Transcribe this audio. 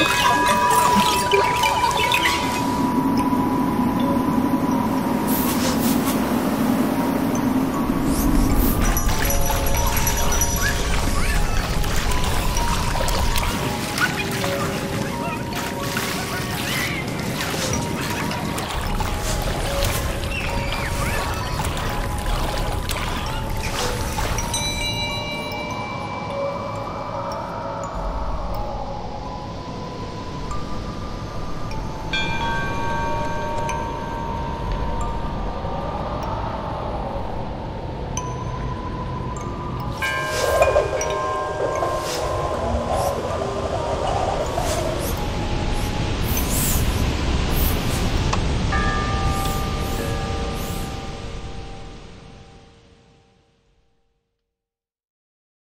Oh, my God.